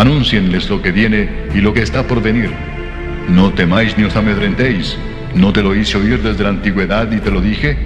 Anúncienles lo que viene y lo que está por venir. No temáis ni os amedrentéis. ¿No te lo hice oír desde la antigüedad y te lo dije?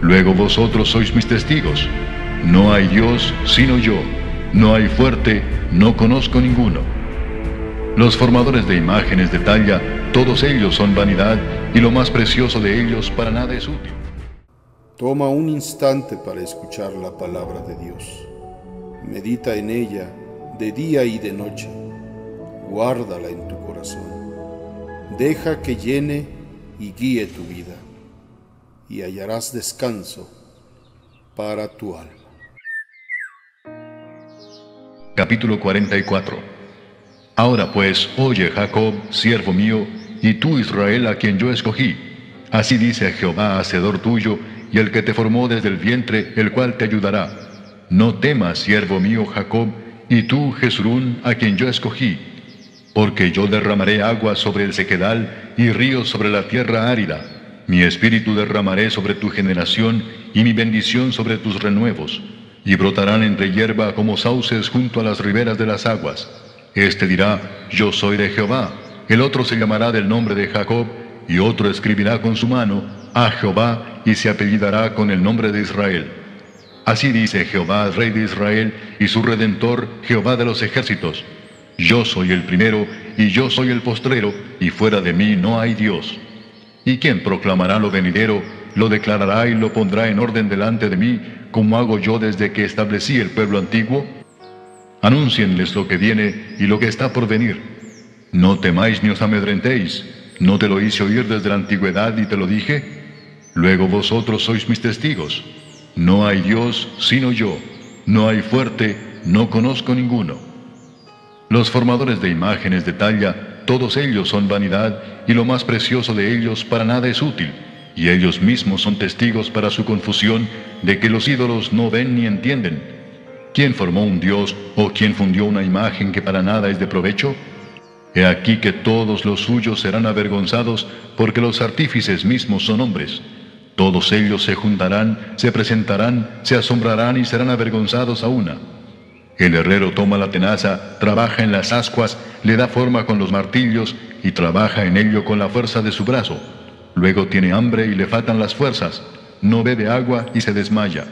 Luego vosotros sois mis testigos. No hay Dios sino yo. No hay fuerte, no conozco ninguno. Los formadores de imágenes de talla, todos ellos son vanidad y lo más precioso de ellos para nada es útil. Toma un instante para escuchar la palabra de Dios. Medita en ella de día y de noche. Guárdala en tu corazón. Deja que llene y guíe tu vida y hallarás descanso para tu alma. Capítulo 44 Ahora pues, oye Jacob, siervo mío, y tú Israel a quien yo escogí. Así dice Jehová, hacedor tuyo, y el que te formó desde el vientre, el cual te ayudará. No temas, siervo mío Jacob, y tú Jesrún, a quien yo escogí. Porque yo derramaré agua sobre el sequedal y ríos sobre la tierra árida. Mi espíritu derramaré sobre tu generación y mi bendición sobre tus renuevos. Y brotarán entre hierba como sauces junto a las riberas de las aguas este dirá, yo soy de Jehová. El otro se llamará del nombre de Jacob, y otro escribirá con su mano, a Jehová, y se apellidará con el nombre de Israel. Así dice Jehová, Rey de Israel, y su Redentor, Jehová de los ejércitos. Yo soy el primero, y yo soy el postrero, y fuera de mí no hay Dios. ¿Y quien proclamará lo venidero, lo declarará y lo pondrá en orden delante de mí, como hago yo desde que establecí el pueblo antiguo? Anúncienles lo que viene y lo que está por venir. No temáis ni os amedrentéis. ¿No te lo hice oír desde la antigüedad y te lo dije? Luego vosotros sois mis testigos. No hay Dios sino yo. No hay fuerte, no conozco ninguno. Los formadores de imágenes de talla, todos ellos son vanidad, y lo más precioso de ellos para nada es útil, y ellos mismos son testigos para su confusión de que los ídolos no ven ni entienden ¿Quién formó un Dios o quién fundió una imagen que para nada es de provecho? He aquí que todos los suyos serán avergonzados, porque los artífices mismos son hombres. Todos ellos se juntarán, se presentarán, se asombrarán y serán avergonzados a una. El herrero toma la tenaza, trabaja en las ascuas, le da forma con los martillos y trabaja en ello con la fuerza de su brazo. Luego tiene hambre y le faltan las fuerzas, no bebe agua y se desmaya.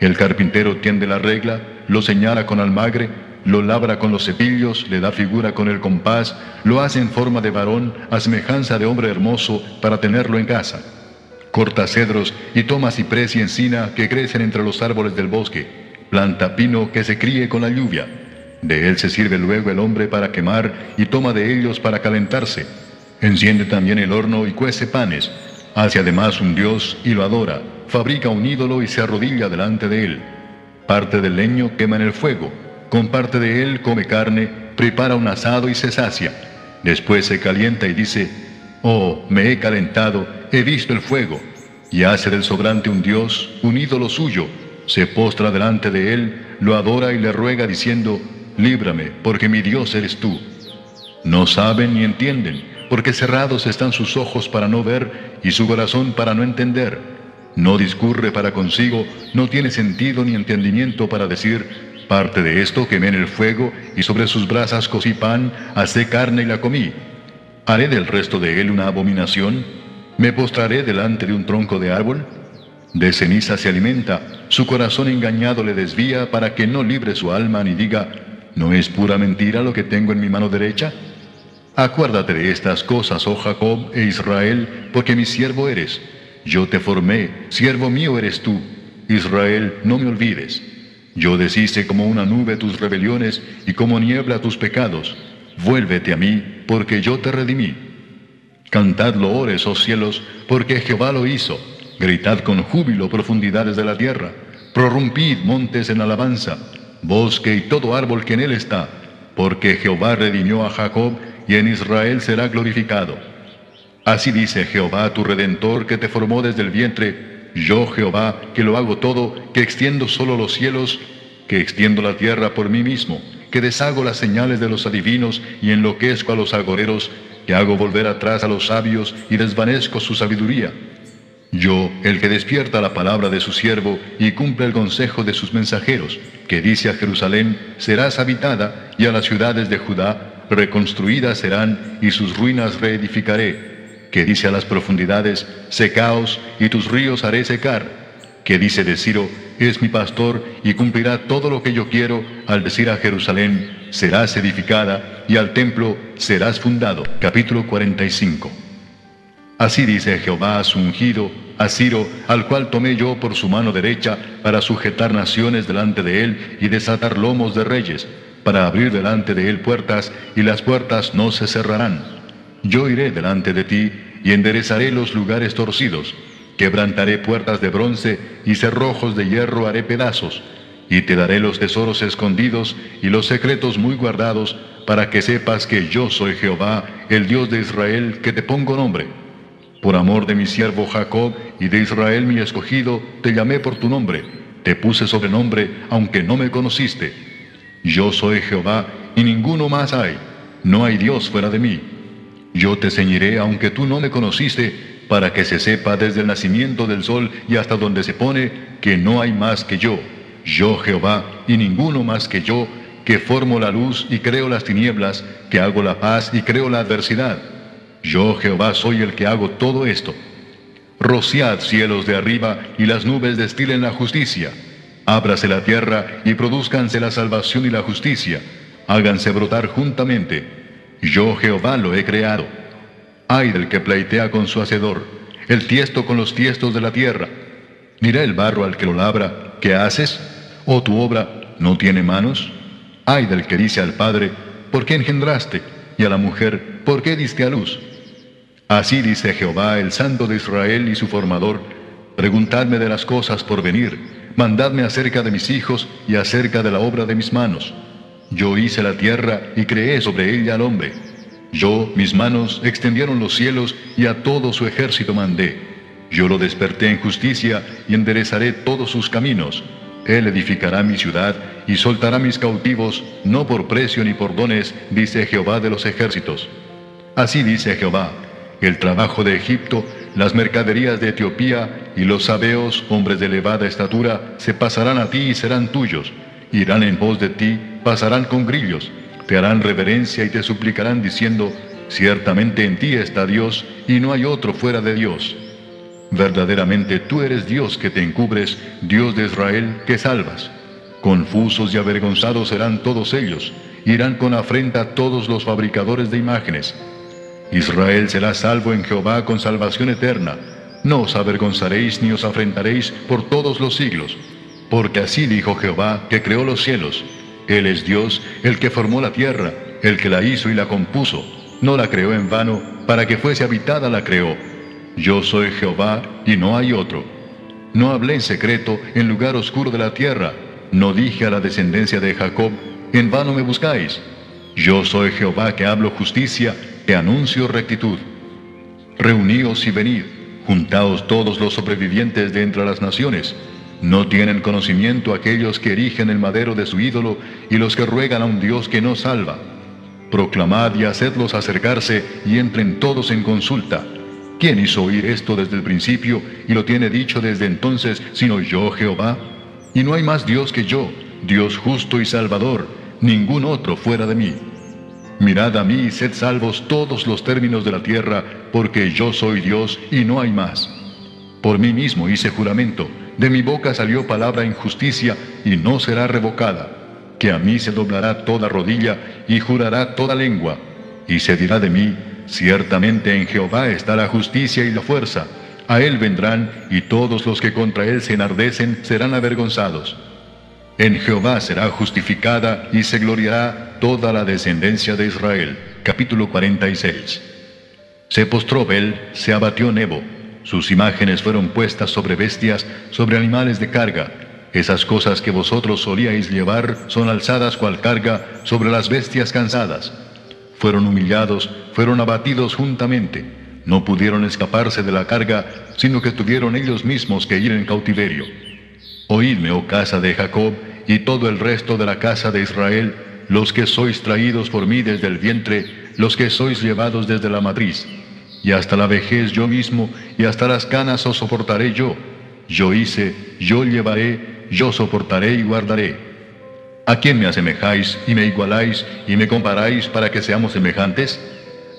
El carpintero tiende la regla, lo señala con almagre, lo labra con los cepillos, le da figura con el compás, lo hace en forma de varón, a semejanza de hombre hermoso, para tenerlo en casa. Corta cedros y toma ciprés y encina que crecen entre los árboles del bosque, planta pino que se críe con la lluvia. De él se sirve luego el hombre para quemar y toma de ellos para calentarse. Enciende también el horno y cuece panes. Hace además un dios y lo adora fabrica un ídolo y se arrodilla delante de él. Parte del leño quema en el fuego, con parte de él come carne, prepara un asado y se sacia. Después se calienta y dice, Oh, me he calentado, he visto el fuego. Y hace del sobrante un dios, un ídolo suyo. Se postra delante de él, lo adora y le ruega diciendo, Líbrame, porque mi Dios eres tú. No saben ni entienden, porque cerrados están sus ojos para no ver y su corazón para no entender no discurre para consigo, no tiene sentido ni entendimiento para decir, parte de esto quemé en el fuego y sobre sus brasas cocí pan, asé carne y la comí. ¿Haré del resto de él una abominación? ¿Me postraré delante de un tronco de árbol? De ceniza se alimenta, su corazón engañado le desvía para que no libre su alma ni diga, ¿no es pura mentira lo que tengo en mi mano derecha? Acuérdate de estas cosas, oh Jacob e Israel, porque mi siervo eres yo te formé, siervo mío eres tú. Israel, no me olvides. Yo deshice como una nube tus rebeliones y como niebla tus pecados. Vuélvete a mí, porque yo te redimí. Cantad loores, oh cielos, porque Jehová lo hizo. Gritad con júbilo profundidades de la tierra. Prorrumpid montes en alabanza, bosque y todo árbol que en él está, porque Jehová redimió a Jacob y en Israel será glorificado. Así dice Jehová tu redentor que te formó desde el vientre, yo Jehová que lo hago todo, que extiendo solo los cielos, que extiendo la tierra por mí mismo, que deshago las señales de los adivinos y enloquezco a los agoreros, que hago volver atrás a los sabios y desvanezco su sabiduría. Yo, el que despierta la palabra de su siervo y cumple el consejo de sus mensajeros, que dice a Jerusalén, serás habitada, y a las ciudades de Judá, reconstruidas serán, y sus ruinas reedificaré, que dice a las profundidades, secaos, y tus ríos haré secar, que dice de Ciro, es mi pastor, y cumplirá todo lo que yo quiero, al decir a Jerusalén, serás edificada, y al templo serás fundado. Capítulo 45. Así dice Jehová a su ungido, a Ciro, al cual tomé yo por su mano derecha, para sujetar naciones delante de él y desatar lomos de reyes, para abrir delante de él puertas, y las puertas no se cerrarán. Yo iré delante de ti, y enderezaré los lugares torcidos, quebrantaré puertas de bronce, y cerrojos de hierro haré pedazos, y te daré los tesoros escondidos y los secretos muy guardados, para que sepas que yo soy Jehová, el Dios de Israel, que te pongo nombre. Por amor de mi siervo Jacob y de Israel mi escogido, te llamé por tu nombre, te puse sobrenombre, aunque no me conociste. Yo soy Jehová, y ninguno más hay, no hay Dios fuera de mí. Yo te ceñiré, aunque tú no me conociste, para que se sepa desde el nacimiento del sol y hasta donde se pone, que no hay más que yo. Yo Jehová, y ninguno más que yo, que formo la luz y creo las tinieblas, que hago la paz y creo la adversidad. Yo Jehová soy el que hago todo esto. Rociad cielos de arriba y las nubes destilen la justicia. Ábrase la tierra y produzcanse la salvación y la justicia. Háganse brotar juntamente. Yo Jehová lo he creado. Ay del que pleitea con su hacedor, el tiesto con los tiestos de la tierra. Dirá el barro al que lo labra, ¿qué haces? ¿O tu obra no tiene manos? Ay del que dice al Padre, ¿por qué engendraste? Y a la mujer, ¿por qué diste a luz? Así dice Jehová, el Santo de Israel y su formador, preguntadme de las cosas por venir, mandadme acerca de mis hijos y acerca de la obra de mis manos. Yo hice la tierra y creé sobre ella al hombre. Yo, mis manos, extendieron los cielos y a todo su ejército mandé. Yo lo desperté en justicia y enderezaré todos sus caminos. Él edificará mi ciudad y soltará mis cautivos, no por precio ni por dones, dice Jehová de los ejércitos. Así dice Jehová, el trabajo de Egipto, las mercaderías de Etiopía y los sabeos, hombres de elevada estatura, se pasarán a ti y serán tuyos. Irán en pos de ti, pasarán con grillos, te harán reverencia y te suplicarán diciendo, ciertamente en ti está Dios y no hay otro fuera de Dios. Verdaderamente tú eres Dios que te encubres, Dios de Israel que salvas. Confusos y avergonzados serán todos ellos, irán con afrenta todos los fabricadores de imágenes Israel será salvo en Jehová con salvación eterna. No os avergonzaréis ni os afrentaréis por todos los siglos. Porque así dijo Jehová, que creó los cielos. Él es Dios, el que formó la tierra, el que la hizo y la compuso. No la creó en vano, para que fuese habitada la creó. Yo soy Jehová y no hay otro. No hablé en secreto en lugar oscuro de la tierra. No dije a la descendencia de Jacob, en vano me buscáis. Yo soy Jehová que hablo justicia anuncio rectitud. Reuníos y venid, juntaos todos los sobrevivientes de entre las naciones. No tienen conocimiento aquellos que erigen el madero de su ídolo y los que ruegan a un Dios que no salva. Proclamad y hacedlos acercarse y entren todos en consulta. ¿Quién hizo oír esto desde el principio y lo tiene dicho desde entonces, sino yo, Jehová? Y no hay más Dios que yo, Dios justo y salvador, ningún otro fuera de mí. Mirad a mí y sed salvos todos los términos de la tierra, porque yo soy Dios y no hay más. Por mí mismo hice juramento, de mi boca salió palabra en justicia y no será revocada, que a mí se doblará toda rodilla y jurará toda lengua, y se dirá de mí, ciertamente en Jehová está la justicia y la fuerza, a él vendrán y todos los que contra él se enardecen serán avergonzados. En Jehová será justificada y se gloriará toda la descendencia de Israel. Capítulo 46. Se postró Bel, se abatió Nebo. Sus imágenes fueron puestas sobre bestias, sobre animales de carga. Esas cosas que vosotros solíais llevar son alzadas cual carga sobre las bestias cansadas. Fueron humillados, fueron abatidos juntamente. No pudieron escaparse de la carga, sino que tuvieron ellos mismos que ir en cautiverio. Oídme, oh casa de Jacob, y todo el resto de la casa de Israel, los que sois traídos por mí desde el vientre, los que sois llevados desde la matriz. Y hasta la vejez yo mismo, y hasta las canas os soportaré yo. Yo hice, yo llevaré, yo soportaré y guardaré. ¿A quién me asemejáis y me igualáis y me comparáis para que seamos semejantes?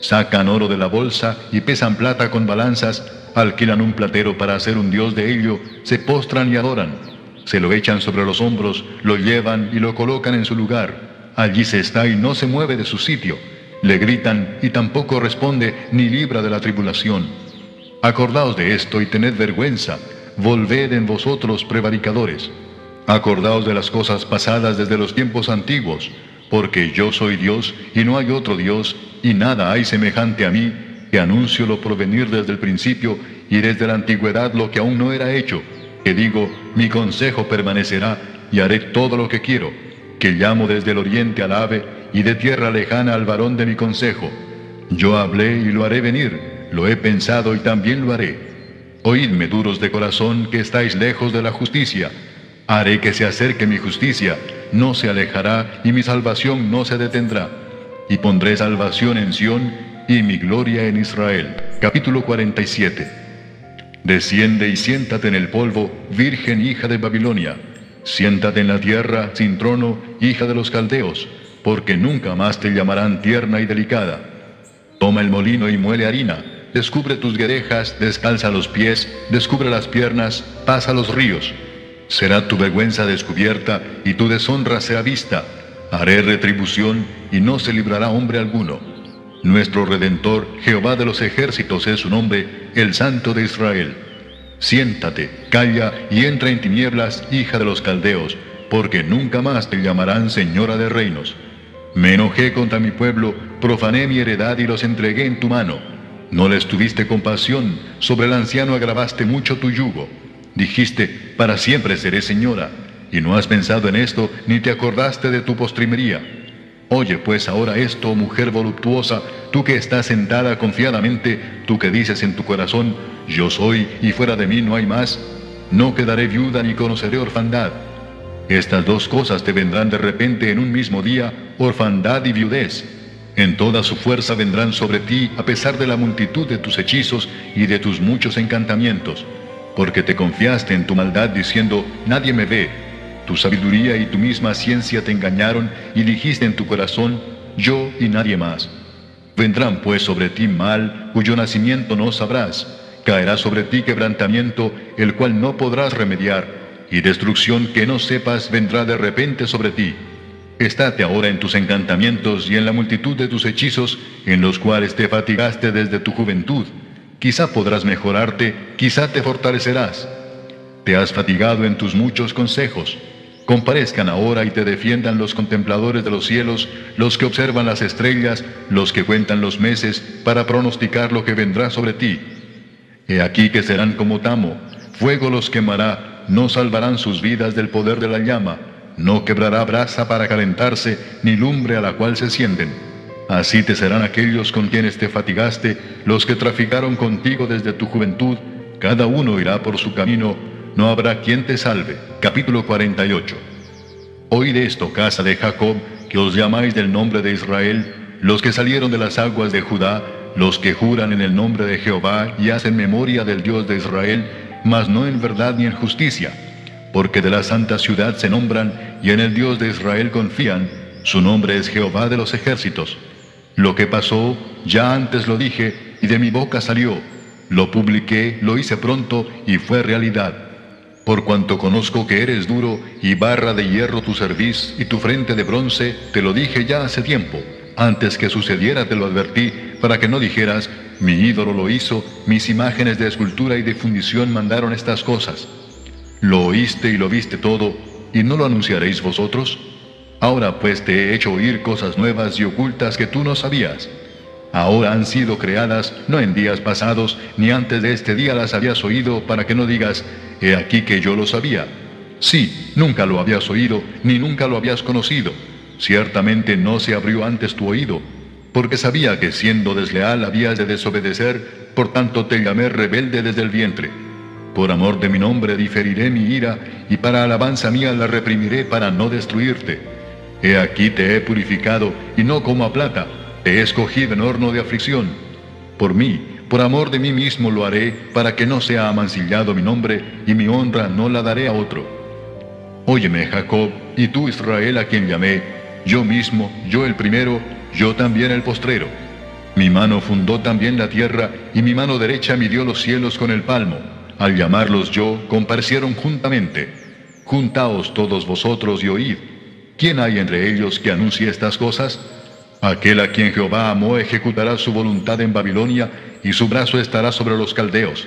Sacan oro de la bolsa y pesan plata con balanzas, alquilan un platero para hacer un dios de ello, se postran y adoran. Se lo echan sobre los hombros, lo llevan y lo colocan en su lugar. Allí se está y no se mueve de su sitio le gritan y tampoco responde ni libra de la tribulación. Acordaos de esto y tened vergüenza, volved en vosotros prevaricadores. Acordaos de las cosas pasadas desde los tiempos antiguos, porque yo soy Dios y no hay otro Dios, y nada hay semejante a mí, que anuncio lo provenir desde el principio y desde la antigüedad lo que aún no era hecho, que digo, mi consejo permanecerá y haré todo lo que quiero, que llamo desde el oriente al ave, y de tierra lejana al varón de mi consejo. Yo hablé y lo haré venir, lo he pensado y también lo haré. Oídme duros de corazón que estáis lejos de la justicia. Haré que se acerque mi justicia, no se alejará y mi salvación no se detendrá. Y pondré salvación en Sión y mi gloria en Israel. Capítulo 47. Desciende y siéntate en el polvo, virgen hija de Babilonia. Siéntate en la tierra, sin trono, hija de los caldeos porque nunca más te llamarán tierna y delicada. Toma el molino y muele harina, descubre tus guedejas, descalza los pies, descubre las piernas, pasa los ríos. Será tu vergüenza descubierta y tu deshonra sea vista. Haré retribución y no se librará hombre alguno. Nuestro Redentor, Jehová de los ejércitos es su nombre, el Santo de Israel. Siéntate, calla y entra en tinieblas, hija de los caldeos, porque nunca más te llamarán señora de reinos. Me enojé contra mi pueblo, profané mi heredad y los entregué en tu mano. No les tuviste compasión, sobre el anciano agravaste mucho tu yugo. Dijiste, para siempre seré señora, y no has pensado en esto, ni te acordaste de tu postrimería. Oye pues ahora esto, mujer voluptuosa, tú que estás sentada confiadamente, tú que dices en tu corazón, yo soy y fuera de mí no hay más, no quedaré viuda ni conoceré orfandad. Estas dos cosas te vendrán de repente en un mismo día, orfandad y viudez. En toda su fuerza vendrán sobre ti a pesar de la multitud de tus hechizos y de tus muchos encantamientos, porque te confiaste en tu maldad diciendo, nadie me ve. Tu sabiduría y tu misma ciencia te engañaron y dijiste en tu corazón, yo y nadie más. Vendrán pues sobre ti mal, cuyo nacimiento no sabrás. Caerá sobre ti quebrantamiento, el cual no podrás remediar y destrucción que no sepas vendrá de repente sobre ti. Estate ahora en tus encantamientos y en la multitud de tus hechizos, en los cuales te fatigaste desde tu juventud. Quizá podrás mejorarte, quizá te fortalecerás. Te has fatigado en tus muchos consejos. Comparezcan ahora y te defiendan los contempladores de los cielos, los que observan las estrellas, los que cuentan los meses, para pronosticar lo que vendrá sobre ti. He aquí que serán como tamo, fuego los quemará, no salvarán sus vidas del poder de la llama, no quebrará brasa para calentarse, ni lumbre a la cual se sienten. Así te serán aquellos con quienes te fatigaste, los que traficaron contigo desde tu juventud, cada uno irá por su camino, no habrá quien te salve. Capítulo 48. Oíd esto, casa de Jacob, que os llamáis del nombre de Israel, los que salieron de las aguas de Judá, los que juran en el nombre de Jehová y hacen memoria del Dios de Israel, mas no en verdad ni en justicia, porque de la santa ciudad se nombran y en el Dios de Israel confían, su nombre es Jehová de los ejércitos. Lo que pasó, ya antes lo dije, y de mi boca salió, lo publiqué, lo hice pronto, y fue realidad. Por cuanto conozco que eres duro, y barra de hierro tu cerviz, y tu frente de bronce, te lo dije ya hace tiempo. Antes que sucediera te lo advertí, para que no dijeras, mi ídolo lo hizo, mis imágenes de escultura y de fundición mandaron estas cosas. Lo oíste y lo viste todo, y no lo anunciaréis vosotros. Ahora pues te he hecho oír cosas nuevas y ocultas que tú no sabías. Ahora han sido creadas, no en días pasados, ni antes de este día las habías oído, para que no digas, he aquí que yo lo sabía. Sí, nunca lo habías oído, ni nunca lo habías conocido. Ciertamente no se abrió antes tu oído, porque sabía que siendo desleal habías de desobedecer, por tanto te llamé rebelde desde el vientre. Por amor de mi nombre diferiré mi ira, y para alabanza mía la reprimiré para no destruirte. He aquí te he purificado, y no como a plata, te he escogido en horno de aflicción. Por mí, por amor de mí mismo lo haré, para que no sea amancillado mi nombre, y mi honra no la daré a otro. Óyeme, Jacob, y tú, Israel, a quien llamé, yo mismo, yo el primero, yo también el postrero. Mi mano fundó también la tierra, y mi mano derecha midió los cielos con el palmo. Al llamarlos yo, comparecieron juntamente. Juntaos todos vosotros y oíd. ¿Quién hay entre ellos que anuncie estas cosas? Aquel a quien Jehová amó ejecutará su voluntad en Babilonia, y su brazo estará sobre los caldeos.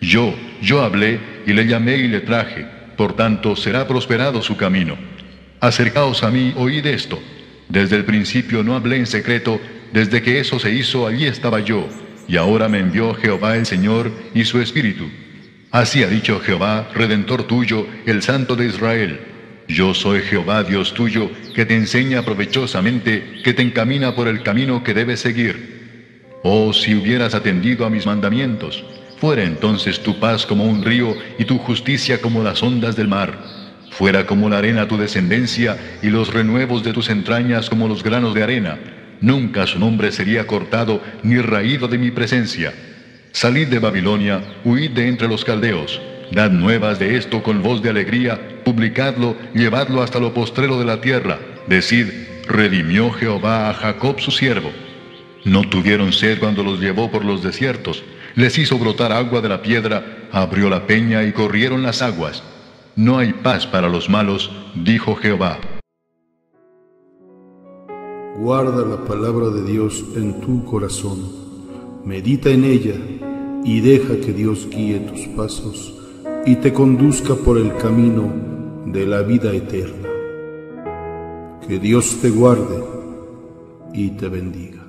Yo, yo hablé y le llamé y le traje, por tanto será prosperado su camino. Acercaos a mí, oíd esto. Desde el principio no hablé en secreto, desde que eso se hizo allí estaba yo, y ahora me envió Jehová el Señor y su Espíritu. Así ha dicho Jehová, Redentor tuyo, el Santo de Israel. Yo soy Jehová Dios tuyo, que te enseña provechosamente, que te encamina por el camino que debes seguir. Oh, si hubieras atendido a mis mandamientos, fuera entonces tu paz como un río y tu justicia como las ondas del mar. Fuera como la arena tu descendencia y los renuevos de tus entrañas como los granos de arena. Nunca su nombre sería cortado ni raído de mi presencia. Salid de Babilonia, huid de entre los caldeos. Dad nuevas de esto con voz de alegría, publicadlo, llevadlo hasta lo postrero de la tierra. Decid, redimió Jehová a Jacob su siervo. No tuvieron sed cuando los llevó por los desiertos. Les hizo brotar agua de la piedra, abrió la peña y corrieron las aguas. No hay paz para los malos, dijo Jehová. Guarda la palabra de Dios en tu corazón, medita en ella y deja que Dios guíe tus pasos y te conduzca por el camino de la vida eterna. Que Dios te guarde y te bendiga.